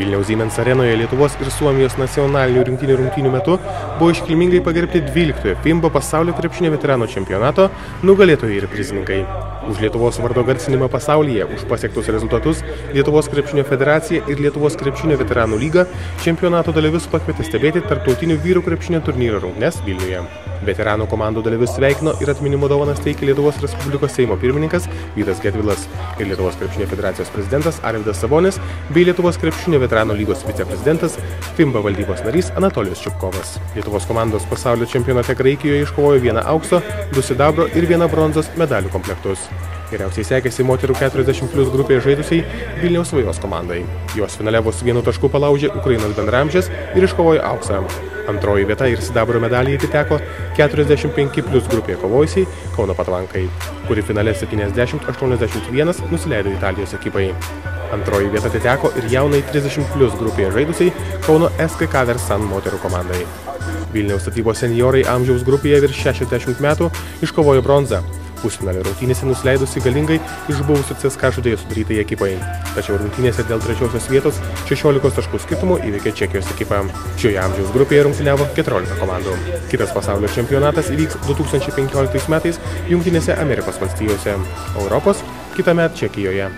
Vilniaus Siemens arenoje Lietuvos ir Suomijos nacionalinių rinktinių rungtynių metu buvo iškilmingai pagerbti 12 FIMBO pasaulio krepšinio veterano čempionato nugalėtojai ir prizininkai. Už Lietuvos vardo garsinimą pasaulyje, už pasiektus rezultatus Lietuvos krepšinio federacija ir Lietuvos krepšinio veteranų lyga čempionato dalyvius pakvietė stebėti tarptautinių vyrų krepšinio turnyro rungtynes Vilniuje. Veteranų komandų dalyvius sveikino ir atminimo dovanas teikė Lietuvos Respublikos Seimo pirmininkas Vytas Getvilas ir Lietuvos krepšinio federacijos prezidentas Arvidas Sabonis bei Lietuvos krepšinio veteranų lygos viceprezidentas FIMBA valdybos narys Anatolijus Čiupkovas. Lietuvos komandos pasaulio čempionate Graikijoje iškovojo vieną aukso, du sidabro ir vieną bronzos medalių komplektus. Geriausiai sekėsi moterų 40 plus grupėje žaidusiai Vilniaus svajos komandai. Jos finale vos vienu tašku palaužė Ukrainos bendramžės ir iškovojo auksą. Antroji vieta ir sidabro medaliai atiteko 45 plus grupėje kovojusiai Kauno Patvankai, kuri finale 70-81 nusileido Italijos ekipai. Antroji vieta atiteko ir jaunai 30 plus grupėje žaidusiai Kauno SKK Versan moterų komandai. Vilniaus statybos seniorai amžiaus grupėje virš 60 metų iškovojo bronzą, pusfinalio rungtynėse nusileidusi galingai iš buvusių CSK žaidėjų sudarytai ekipai. Tačiau rungtynėse dėl trečiosios vietos 16 taškų skirtumo įveikė Čekijos ekipą. Šioje amžiaus grupėje rungtyniavo 14 komandų. Kitas pasaulio čempionatas įvyks 2015 metais Junktinėse Amerikos valstijose, Europos kitąmet Čekijoje.